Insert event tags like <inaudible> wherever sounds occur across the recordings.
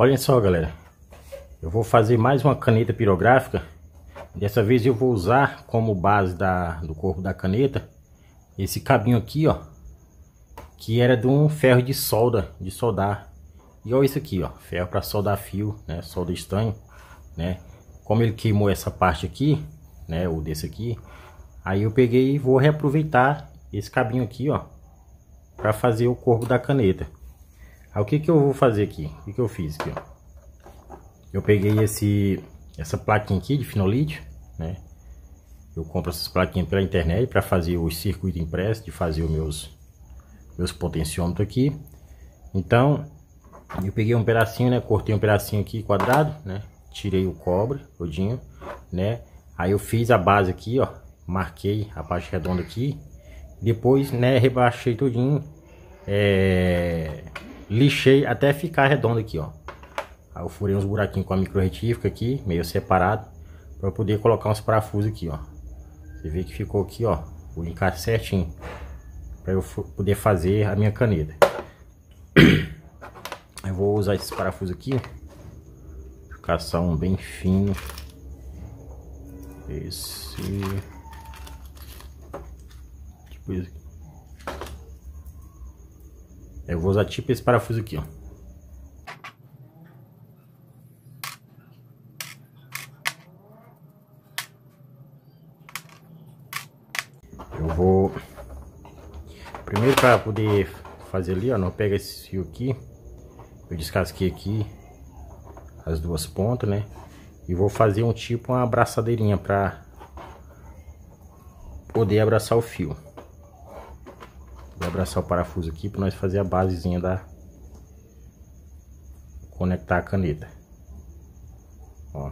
Olhem só, galera. Eu vou fazer mais uma caneta pirográfica. Dessa vez eu vou usar como base da, do corpo da caneta esse cabinho aqui, ó. Que era de um ferro de solda, de soldar. E olha isso aqui, ó. Ferro para soldar fio, né? Solda estanho, né? Como ele queimou essa parte aqui, né? O desse aqui. Aí eu peguei e vou reaproveitar esse cabinho aqui, ó. Para fazer o corpo da caneta. Aí o que que eu vou fazer aqui? O que que eu fiz aqui, ó? Eu peguei esse, essa plaquinha aqui de finolítio, né? Eu compro essas plaquinhas pela internet para fazer os circuitos impressos, de fazer os meus, meus potenciômetros aqui. Então, eu peguei um pedacinho, né? Cortei um pedacinho aqui quadrado, né? Tirei o cobre todinho, né? Aí eu fiz a base aqui, ó. Marquei a parte redonda aqui. Depois, né? Rebaixei todinho. É lixei até ficar redondo aqui, ó. Aí eu furei uns buraquinhos com a micro retífica aqui, meio separado, para poder colocar uns parafusos aqui, ó. Você vê que ficou aqui, ó, o encaixe certinho, para eu poder fazer a minha caneta. <clears throat> Eu vou usar esses parafusos aqui, ficação bem fino. Esse tipo aqui. Eu vou usar tipo esse parafuso aqui, ó. Eu vou... Primeiro para poder fazer ali, ó, não pega esse fio aqui. Eu descasquei aqui as duas pontas, né? E vou fazer um tipo uma abraçadeirinha para poder abraçar o fio. Abraçar o parafuso aqui para nós fazer a basezinha da conectar a caneta. Ó.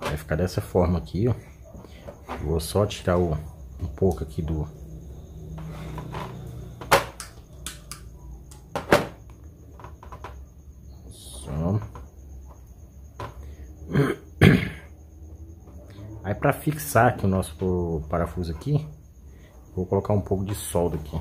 Vai ficar dessa forma aqui, ó. Vou só tirar o, um pouco aqui do Aí para fixar aqui o nosso parafuso aqui, vou colocar um pouco de solda aqui.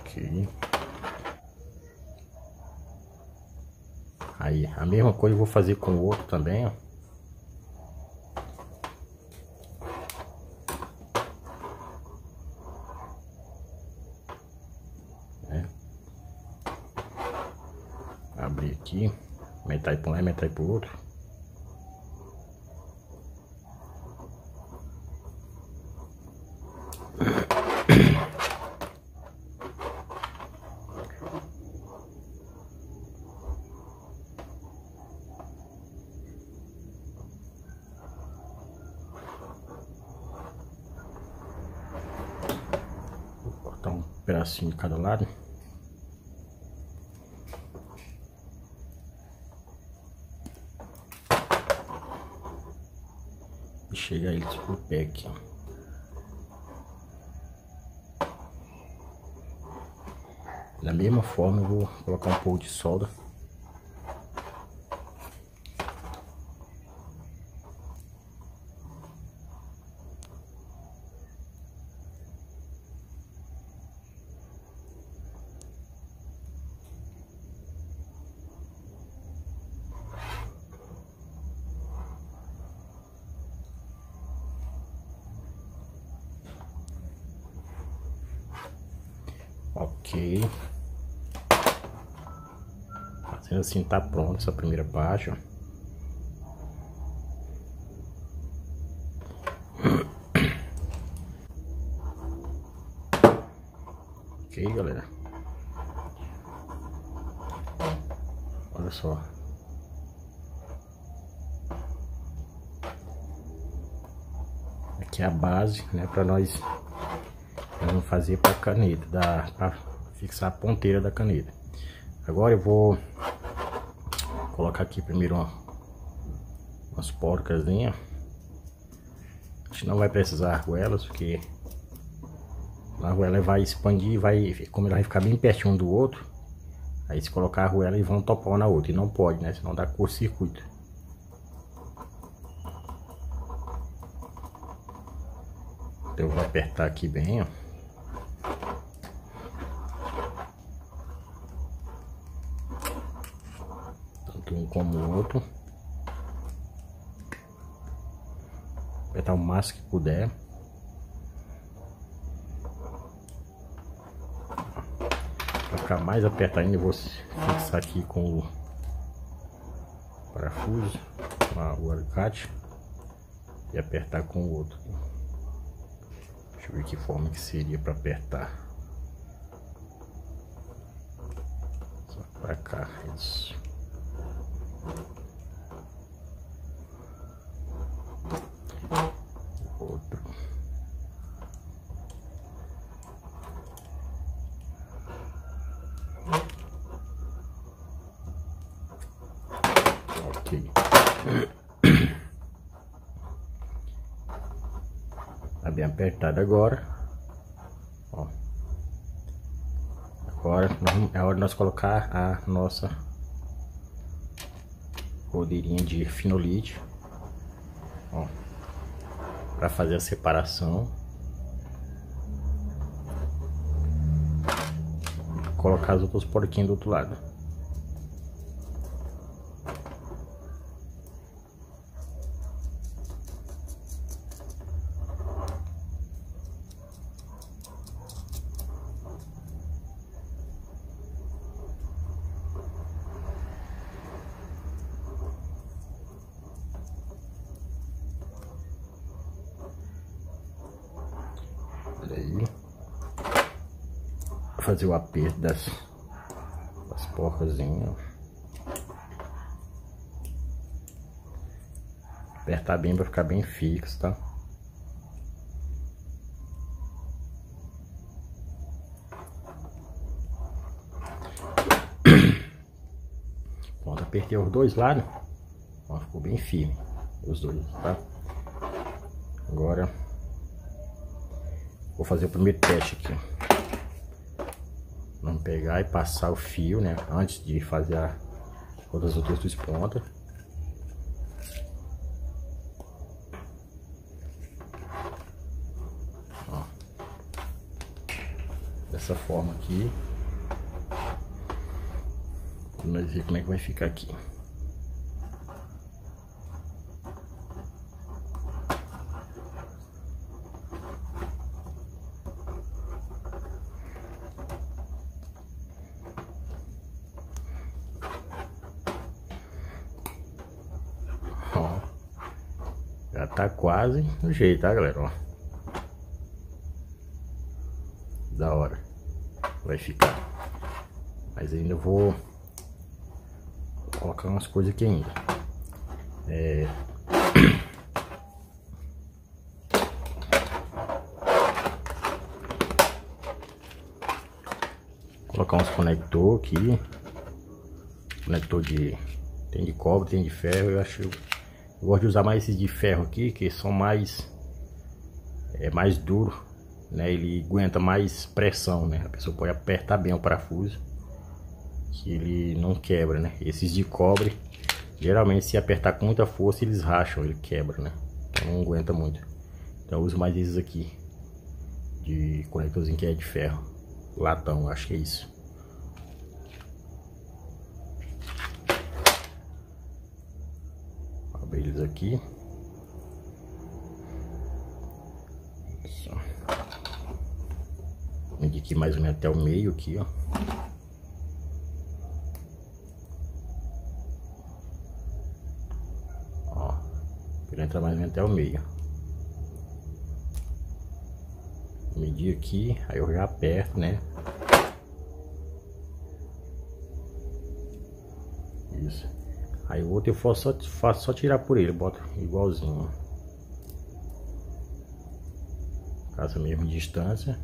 Ok. Aí, a mesma coisa eu vou fazer com o outro também, ó. abrir aqui, metade para um lado, metade para o outro. Vou cortar um pedacinho de cada lado. Chegar eles pé aqui, ó. Da mesma forma eu vou colocar um pouco de solda Fazendo assim, tá pronto essa primeira parte, ó. Ok, galera. Olha só. Aqui é a base, né, para nós Vamos fazer para caneta, para fixar a ponteira da caneta. Agora eu vou colocar aqui primeiro uma, Umas porcazinhas. A gente não vai precisar argoelas, porque a argoela vai expandir, vai, como ela vai ficar bem pertinho um do outro, aí se colocar a argoela eles vão topar uma na outra, e não pode, né, senão dá curto-circuito. Então eu vou apertar aqui bem, ó. Tanto um como o outro. Apertar o máximo que puder. Para ficar mais apertado ainda, vou fixar aqui com o parafuso, com o alicate e apertar com o outro. Deixa eu ver que forma que seria para apertar. Só para cá, isso. Outro. Ok. Tá bem apertado agora. Agora é hora de nós colocar a nossa rodeirinha de finolite. Ó. Pra fazer a separação. Colocar os outros porquinhos do outro lado. Aí. Fazer o aperto das, das porcazinhas. Apertar bem para ficar bem fixo, tá? <coughs> Pronto, apertei os dois lados. Ó, ficou bem firme. Os dois, tá? Agora Vou fazer o primeiro teste aqui. Vamos pegar e passar o fio, né? Antes de fazer a outras outras duas pontas. Ó. Dessa forma aqui. Vamos ver como é que vai ficar aqui. Já tá quase no jeito, tá galera? Ó. Da hora. Vai ficar. Mas ainda vou colocar umas coisas aqui ainda. É... colocar uns conector aqui. Conector de... Tem de cobre, tem de ferro. Eu acho eu gosto de usar mais esses de ferro aqui, que são mais é mais duro, né? Ele aguenta mais pressão, né? A pessoa pode apertar bem o parafuso, que ele não quebra, né? Esses de cobre, geralmente se apertar com muita força eles racham, ele quebra, né? Então não aguenta muito. Então eu uso mais esses aqui, de conectorzinho que é de ferro, latão, acho que é isso. eles aqui. Medir aqui mais ou menos até o meio aqui, ó. Ó, ele entra mais ou menos até o meio. Medir aqui, aí eu já aperto, né? Isso. Aí o outro eu faço só, faço só tirar por ele, boto igualzinho. Faço a mesma distância.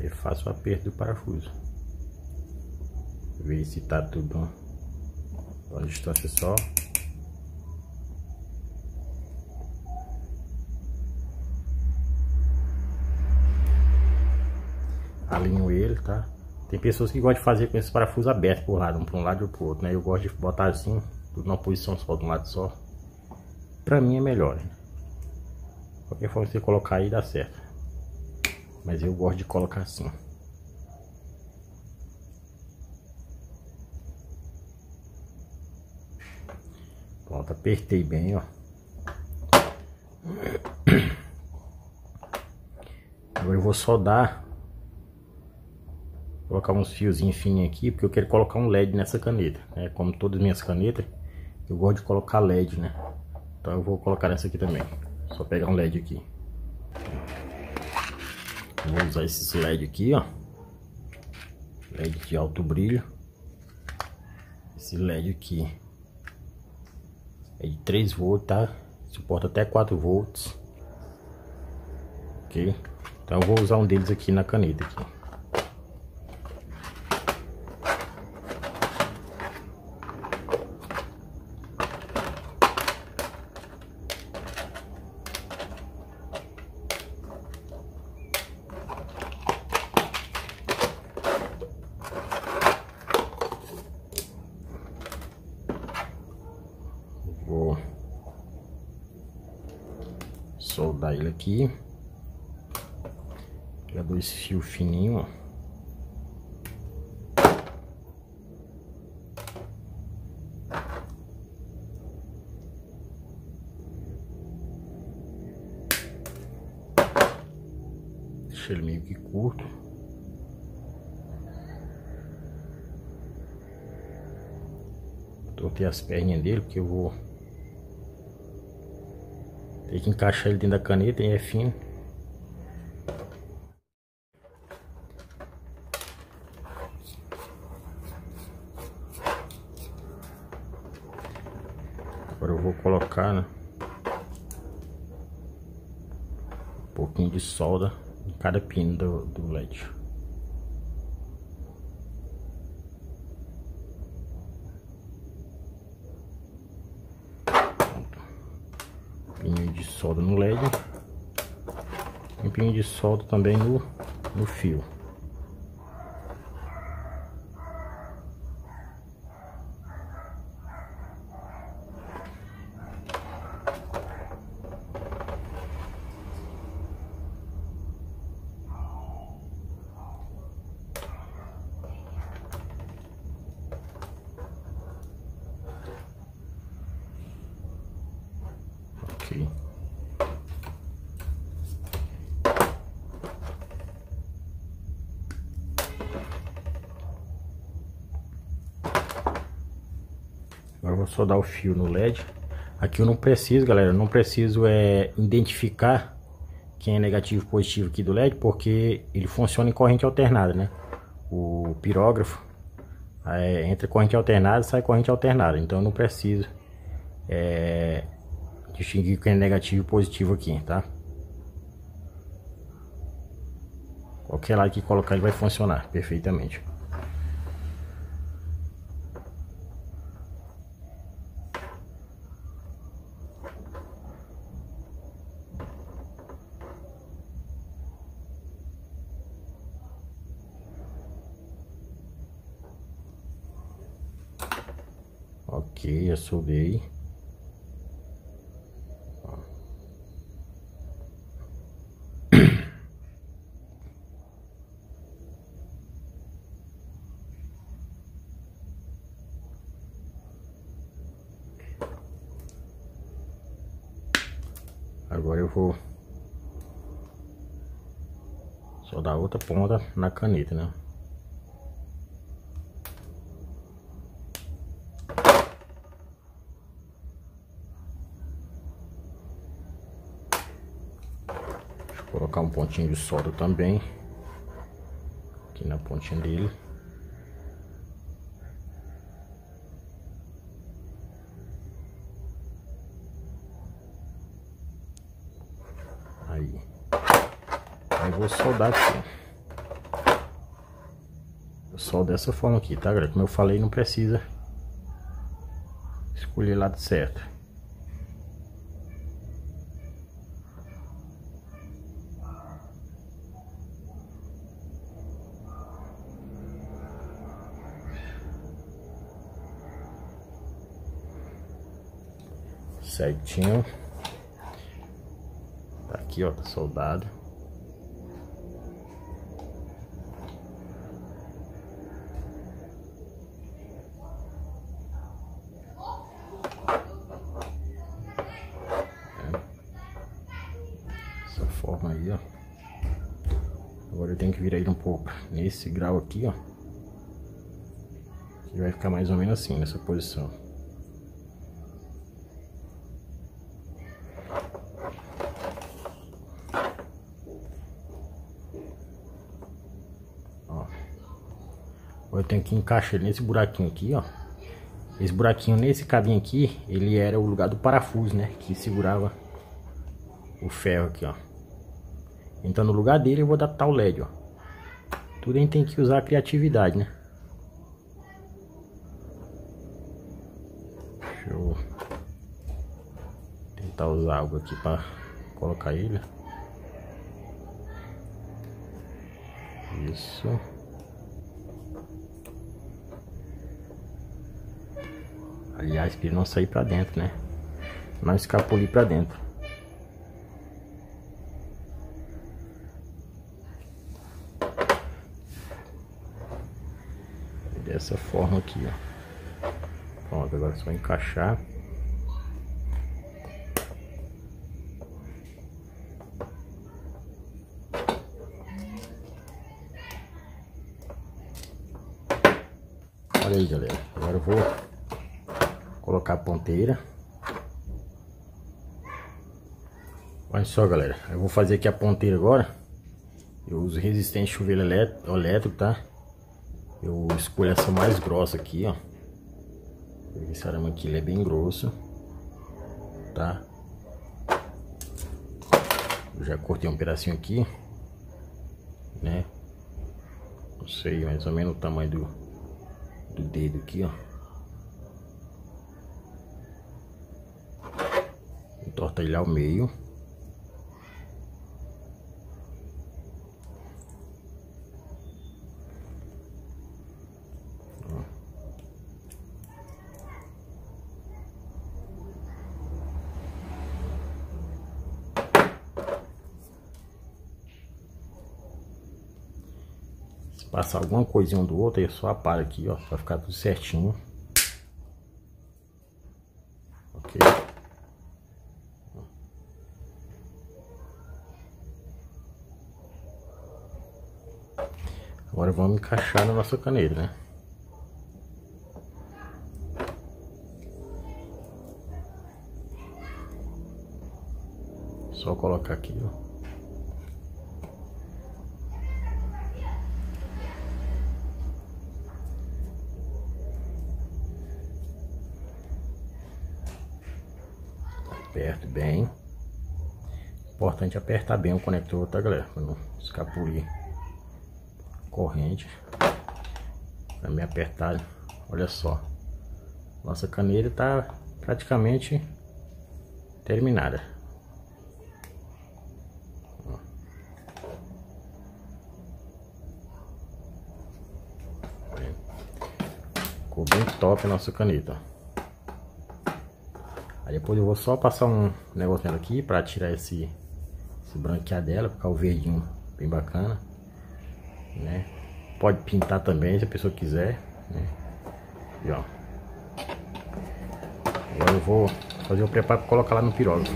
E faço o aperto do parafuso. Ver se tá tudo a distância só. dele, tá? Tem pessoas que gostam de fazer com esses parafusos abertos por lado, um para um lado e outro pro outro, né? Eu gosto de botar assim, tudo numa posição só, de um lado só. Pra mim é melhor, né? Qualquer forma você colocar aí dá certo. Mas eu gosto de colocar assim. Pronto, apertei bem, ó. Agora eu vou soldar. Colocar uns fiozinhos fininhos aqui, porque eu quero colocar um LED nessa caneta. Né? Como todas as minhas canetas, eu gosto de colocar LED, né? Então eu vou colocar nessa aqui também. Só pegar um LED aqui. Vou usar esses LED aqui, ó. LED de alto brilho. Esse LED aqui é de 3 volts, tá? Suporta até 4 volts. Ok? Então eu vou usar um deles aqui na caneta aqui. soldar ele aqui. Pegar dois fios fininhos, ó. Deixa ele meio que curto. Tortei as perninhas dele, porque eu vou tem que encaixar ele dentro da caneta e é fino. Agora eu vou colocar né, um pouquinho de solda cada pino do, do LED. de solda no LED e pinho de solda também no, no fio. Agora eu vou soldar o fio no LED. Aqui eu não preciso, galera, não preciso é, identificar quem é negativo e positivo aqui do LED, porque ele funciona em corrente alternada, né? O pirógrafo é, entra corrente alternada sai corrente alternada, então eu não preciso é, distinguir quem é negativo e positivo aqui, tá? Qualquer lado que colocar ele vai funcionar perfeitamente. Ok, assoldei. Agora eu vou soldar outra ponta na caneta, né? Colocar um pontinho de solda também. Aqui na pontinha dele. Aí. Aí vou soldar aqui. Eu soldo dessa forma aqui tá galera? Como eu falei não precisa escolher lado certo certinho. Tá aqui, ó, tá soldado. Essa forma aí, ó. Agora eu tenho que virar ele um pouco nesse grau aqui, ó. Que vai ficar mais ou menos assim, nessa posição. Tenho que encaixar ele nesse buraquinho aqui, ó. Esse buraquinho nesse cabinho aqui, ele era o lugar do parafuso, né? Que segurava o ferro aqui, ó. Então no lugar dele eu vou adaptar o LED, ó. Tudo a gente tem que usar a criatividade, né? Deixa eu tentar usar algo aqui para colocar ele. Isso. Aliás, para não sair para dentro, né? Não escapulir para dentro. Dessa forma aqui, ó. Pronto, agora é só encaixar. Olha aí, galera. Agora eu vou colocar a ponteira. Olha só, galera. Eu vou fazer aqui a ponteira agora. Eu uso resistente chuveiro elétrico, tá? Eu escolho essa mais grossa aqui, ó. Esse arame aqui é bem grosso, tá? Eu já cortei um pedacinho aqui, né? Não sei mais ou menos o tamanho do, do dedo aqui, ó. Entorta ele ao meio. Passar alguma coisinha um do outro, aí só apara aqui, ó, pra ficar tudo certinho. Ok. Agora vamos encaixar na nossa caneta, né? Só colocar aqui, ó. Aperte bem. Importante apertar bem o conector, tá galera? Pra não escapulir corrente para me apertar olha só. Nossa caneira está praticamente terminada. Ficou bem top a nossa caneta. Aí depois eu vou só passar um negócio aqui para tirar esse, esse branquear dela ficar o verdinho bem bacana né? Pode pintar também se a pessoa quiser, né? E ó. Agora eu vou fazer o preparo para colocar lá no pirógrafo.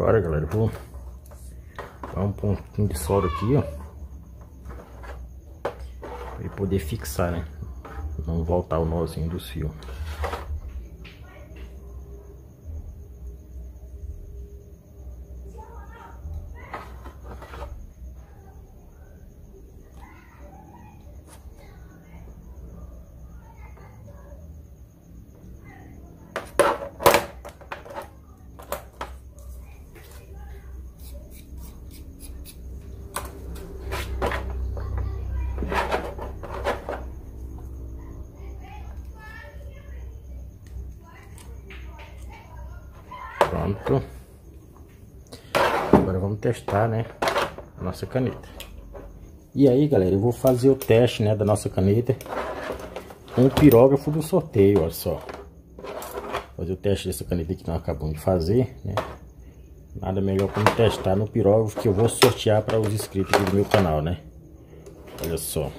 Agora, galera, vou dar um pontinho de solda aqui, ó. Pra poder fixar, né? Não voltar o nozinho dos fios. Pronto. Agora vamos testar, né? A nossa caneta. E aí, galera, eu vou fazer o teste, né, da nossa caneta com o pirógrafo do sorteio, olha só. Fazer o teste dessa caneta que nós acabamos de fazer, né? Nada melhor como testar no pirógrafo que eu vou sortear para os inscritos do meu canal, né? Olha só.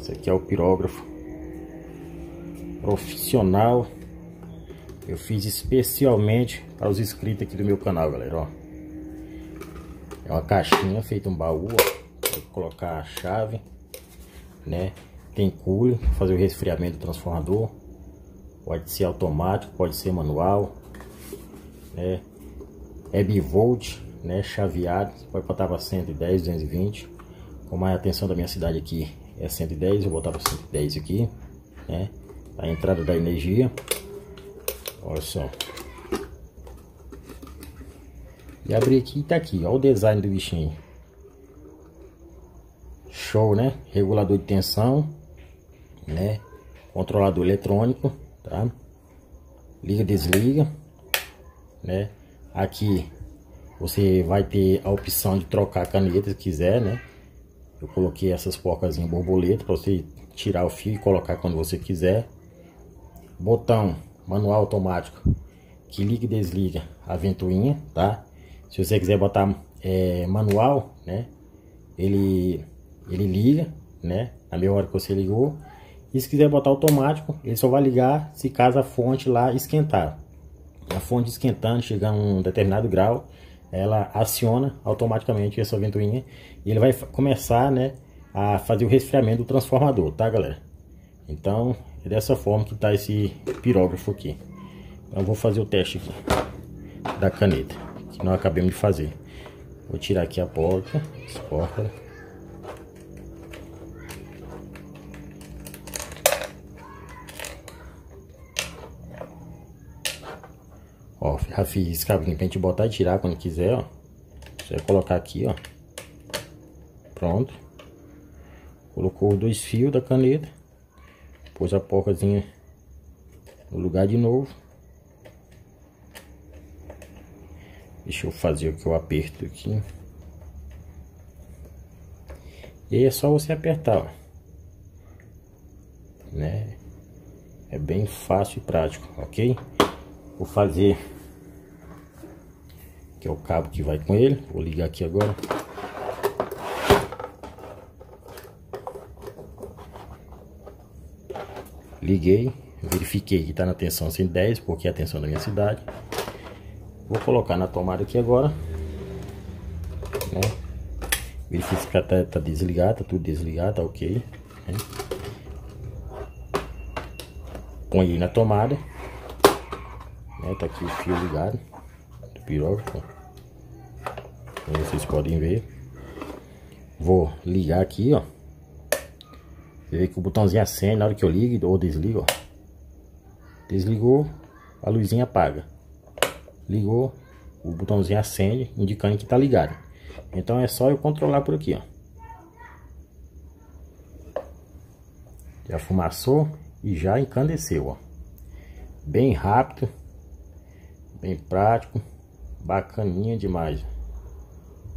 Esse aqui é o pirógrafo profissional. Eu fiz especialmente para os inscritos aqui do meu canal, galera, ó. É uma caixinha feita um baú, ó. Vou colocar a chave, né? Tem cooler, fazer o resfriamento do transformador. Pode ser automático, pode ser manual, né? É bivolt, né? Chaveado, pode botar para 110, 220. Como a atenção da minha cidade aqui é 110, eu vou botar para 110 aqui, né? A entrada da energia. Olha só. E abrir aqui tá aqui, olha o design do bichinho. Show, né? Regulador de tensão, né? Controlador eletrônico, tá? Liga, desliga, né? Aqui você vai ter a opção de trocar a caneta se quiser, né? Eu coloquei essas porcazinhas borboleta para você tirar o fio e colocar quando você quiser. Botão manual automático que liga e desliga a ventoinha, tá? Se você quiser botar é, manual, né? Ele, ele liga, né? Na mesma hora que você ligou. E se quiser botar automático, ele só vai ligar se caso a fonte lá esquentar. A fonte esquentando, chegando a um determinado grau, ela aciona automaticamente essa ventoinha e ele vai começar, né, a fazer o resfriamento do transformador, tá, galera? Então, é dessa forma que tá esse pirógrafo aqui. Então, vou fazer o teste aqui da caneta, que nós acabamos de fazer. Vou tirar aqui a porta, essa porta. Ó, já fiz esse cabinho pra gente botar e tirar quando quiser, ó. Você vai colocar aqui, ó. Pronto. Colocou dois fios da caneta. Pôs a porcazinha no lugar de novo. Deixa eu fazer o que eu aperto aqui. E aí é só você apertar, ó. Né? É bem fácil e prático, ok? Vou fazer que é o cabo que vai com ele. Vou ligar aqui agora. Liguei, verifiquei que está na tensão 110, porque é a tensão da minha cidade. Vou colocar na tomada aqui agora. Né? Verifique se está tá desligado, tá tudo desligado, tá ok. Né? Põe aí na tomada. Né? Tá aqui o fio ligado do pirógrafo. Como vocês podem ver. Vou ligar aqui, ó. Você vê que o botãozinho acende na hora que eu ligo ou desligo, ó. Desligou, a luzinha apaga. Ligou, o botãozinho acende, indicando que tá ligado. Então é só eu controlar por aqui, ó. Já fumaçou e já encandeceu, ó. Bem rápido. Bem prático. Bacaninha demais.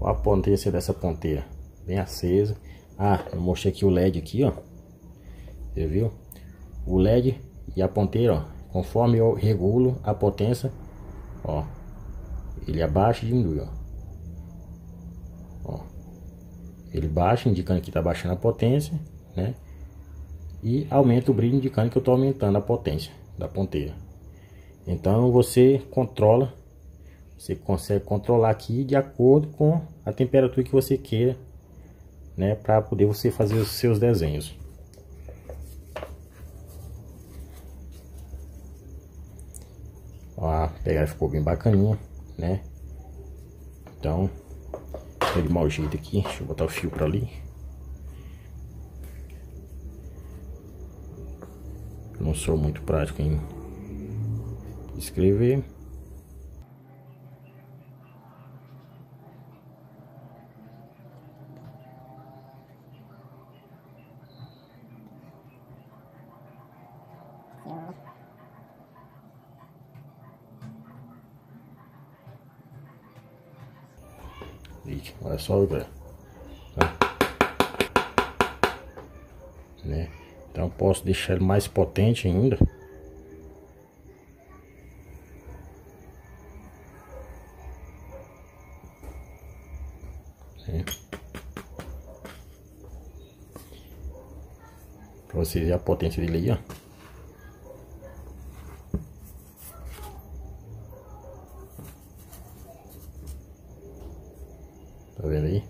Olha a potência dessa ponteira. Bem acesa. Ah, eu mostrei aqui o LED aqui, ó. Você viu? O LED e a ponteira, ó. Conforme eu regulo a potência, ó. Ele abaixa e diminui, ó. ó. Ele baixa, indicando que está baixando a potência, né? E aumenta o brilho, indicando que eu estou aumentando a potência da ponteira. Então você controla, você consegue controlar aqui de acordo com a temperatura que você queira, né, para poder você fazer os seus desenhos. Ó, a pegada ficou bem bacaninha, né? Então, de mau jeito aqui, deixa eu botar o fio para ali. Não sou muito prático em escrever. Fica. Olha só, galera. Tá? Né? Então posso deixar ele mais potente ainda. É. Pra vocês verem a potência dele aí, ó. Tá vendo aí?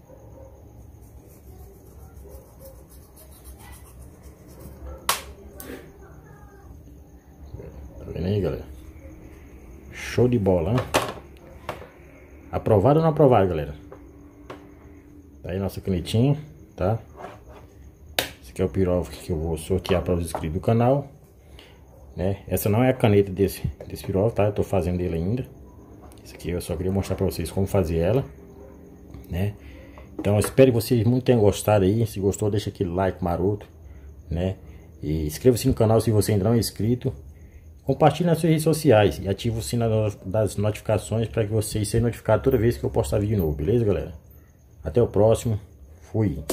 Tá vendo aí, galera? Show de bola, hein? Aprovado ou não aprovado, galera? Tá aí nossa canetinha, tá? Esse aqui é o pirógrafo que eu vou sortear para os inscritos do canal. Né? Essa não é a caneta desse, desse tá? Eu tô fazendo ele ainda. Esse aqui eu só queria mostrar para vocês como fazer ela né? Então espero que vocês muito tenham gostado aí. Se gostou, deixa aquele like maroto, né? E inscreva-se no canal se você ainda não é inscrito. Compartilhe nas suas redes sociais e ative o sino das notificações para que vocês sejam notificados toda vez que eu postar vídeo novo, beleza, galera? Até o próximo. Fui.